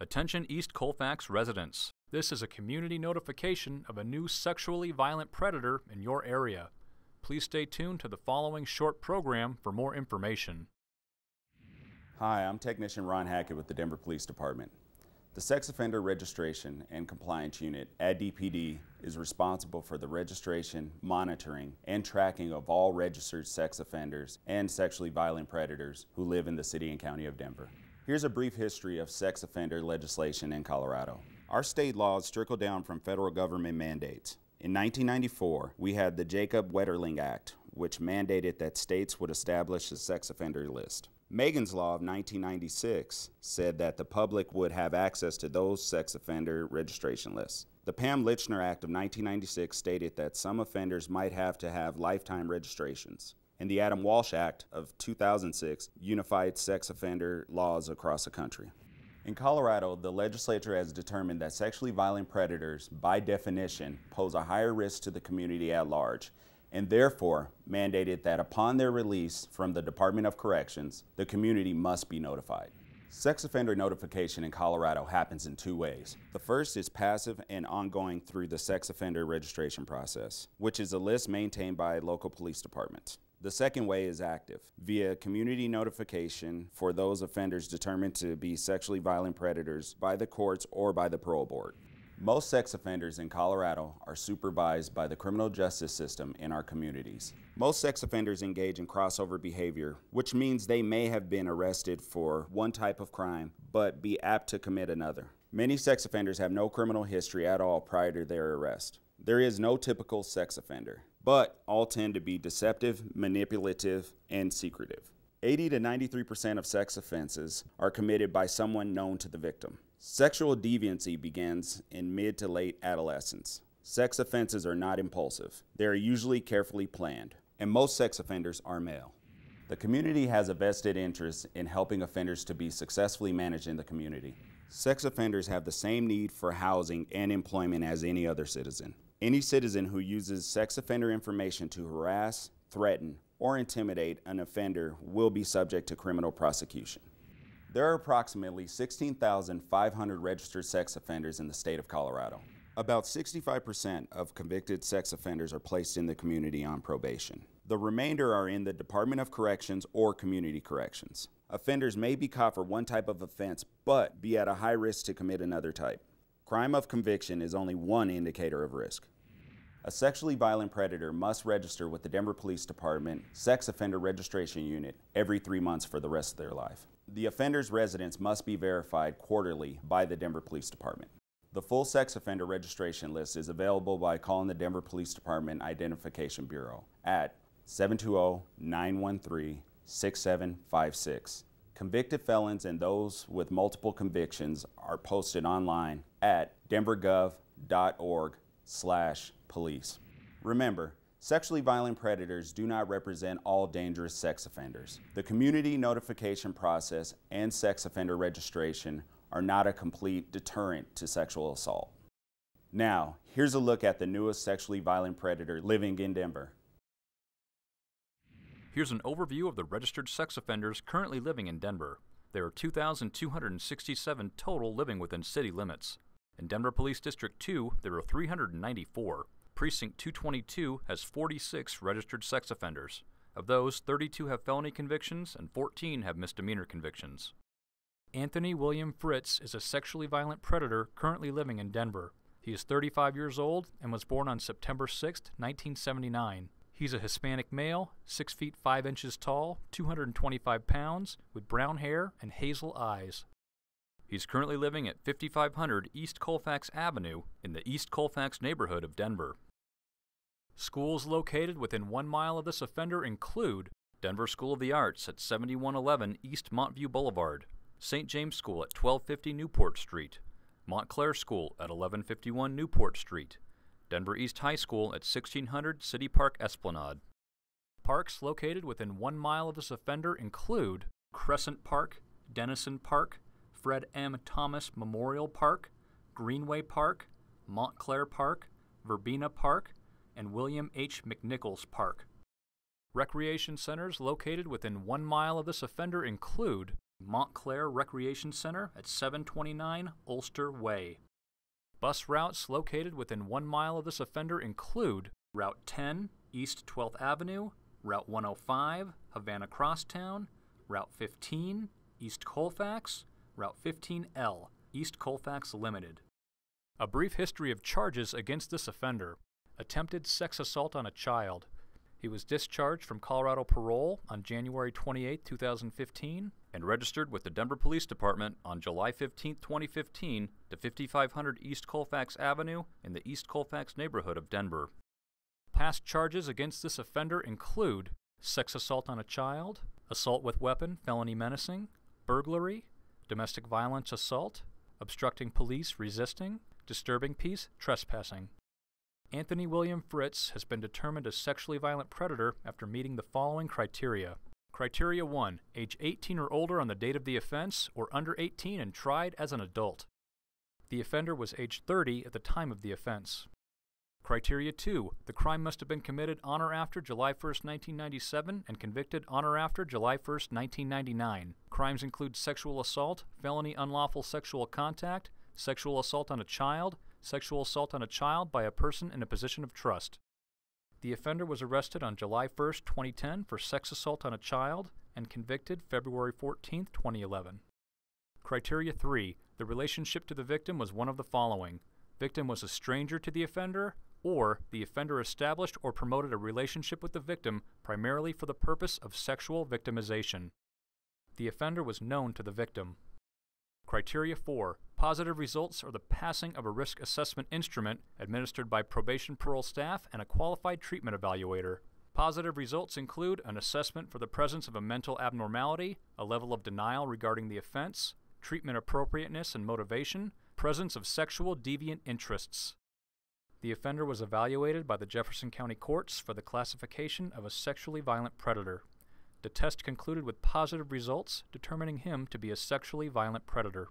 Attention East Colfax residents. This is a community notification of a new sexually violent predator in your area. Please stay tuned to the following short program for more information. Hi, I'm Technician Ron Hackett with the Denver Police Department. The Sex Offender Registration and Compliance Unit at DPD is responsible for the registration, monitoring, and tracking of all registered sex offenders and sexually violent predators who live in the City and County of Denver. Here's a brief history of sex offender legislation in Colorado. Our state laws trickle down from federal government mandates. In 1994, we had the Jacob Wetterling Act, which mandated that states would establish a sex offender list. Megan's Law of 1996 said that the public would have access to those sex offender registration lists. The Pam Lychner Act of 1996 stated that some offenders might have to have lifetime registrations and the Adam Walsh Act of 2006 unified sex offender laws across the country. In Colorado, the legislature has determined that sexually violent predators, by definition, pose a higher risk to the community at large, and therefore mandated that upon their release from the Department of Corrections, the community must be notified. Sex offender notification in Colorado happens in two ways. The first is passive and ongoing through the sex offender registration process, which is a list maintained by local police departments. The second way is active, via community notification for those offenders determined to be sexually violent predators by the courts or by the parole board. Most sex offenders in Colorado are supervised by the criminal justice system in our communities. Most sex offenders engage in crossover behavior, which means they may have been arrested for one type of crime but be apt to commit another. Many sex offenders have no criminal history at all prior to their arrest. There is no typical sex offender but all tend to be deceptive, manipulative, and secretive. 80 to 93% of sex offenses are committed by someone known to the victim. Sexual deviancy begins in mid to late adolescence. Sex offenses are not impulsive. They are usually carefully planned, and most sex offenders are male. The community has a vested interest in helping offenders to be successfully managed in the community. Sex offenders have the same need for housing and employment as any other citizen. Any citizen who uses sex offender information to harass, threaten, or intimidate an offender will be subject to criminal prosecution. There are approximately 16,500 registered sex offenders in the state of Colorado. About 65% of convicted sex offenders are placed in the community on probation. The remainder are in the Department of Corrections or Community Corrections. Offenders may be caught for one type of offense, but be at a high risk to commit another type. Crime of conviction is only one indicator of risk. A sexually violent predator must register with the Denver Police Department Sex Offender Registration Unit every three months for the rest of their life. The offender's residence must be verified quarterly by the Denver Police Department. The full sex offender registration list is available by calling the Denver Police Department Identification Bureau at 720 913 6756 Convicted felons and those with multiple convictions are posted online at denvergov.org slash police. Remember, sexually violent predators do not represent all dangerous sex offenders. The community notification process and sex offender registration are not a complete deterrent to sexual assault. Now, here's a look at the newest sexually violent predator living in Denver. Here's an overview of the registered sex offenders currently living in Denver. There are 2,267 total living within city limits. In Denver Police District 2, there are 394. Precinct 222 has 46 registered sex offenders. Of those, 32 have felony convictions and 14 have misdemeanor convictions. Anthony William Fritz is a sexually violent predator currently living in Denver. He is 35 years old and was born on September 6, 1979. He's a Hispanic male, 6 feet 5 inches tall, 225 pounds, with brown hair and hazel eyes. He's currently living at 5500 East Colfax Avenue in the East Colfax neighborhood of Denver. Schools located within one mile of this offender include Denver School of the Arts at 7111 East Montview Boulevard, St. James School at 1250 Newport Street, Montclair School at 1151 Newport Street, Denver East High School at 1600 City Park Esplanade. Parks located within one mile of this offender include Crescent Park, Dennison Park, Fred M. Thomas Memorial Park, Greenway Park, Montclair Park, Verbena Park, and William H. McNichols Park. Recreation centers located within one mile of this offender include Montclair Recreation Center at 729 Ulster Way. Bus routes located within one mile of this offender include Route 10, East 12th Avenue, Route 105, Havana Crosstown, Route 15, East Colfax, Route 15L, East Colfax Limited. A brief history of charges against this offender attempted sex assault on a child. He was discharged from Colorado parole on January 28, 2015, and registered with the Denver Police Department on July 15, 2015, to 5500 East Colfax Avenue in the East Colfax neighborhood of Denver. Past charges against this offender include sex assault on a child, assault with weapon, felony menacing, burglary, domestic violence assault, obstructing police resisting, disturbing peace, trespassing. Anthony William Fritz has been determined a sexually violent predator after meeting the following criteria. Criteria 1 Age 18 or older on the date of the offense, or under 18 and tried as an adult. The offender was age 30 at the time of the offense. Criteria 2 The crime must have been committed on or after July 1, 1997, and convicted on or after July 1, 1999. Crimes include sexual assault, felony unlawful sexual contact, sexual assault on a child, sexual assault on a child by a person in a position of trust. The offender was arrested on July 1, 2010 for sex assault on a child and convicted February 14, 2011. Criteria 3 The relationship to the victim was one of the following victim was a stranger to the offender, or the offender established or promoted a relationship with the victim primarily for the purpose of sexual victimization. The offender was known to the victim. Criteria 4 Positive results are the passing of a risk assessment instrument administered by probation parole staff and a qualified treatment evaluator. Positive results include an assessment for the presence of a mental abnormality, a level of denial regarding the offense, treatment appropriateness and motivation, presence of sexual deviant interests. The offender was evaluated by the Jefferson County Courts for the classification of a sexually violent predator. The test concluded with positive results, determining him to be a sexually violent predator.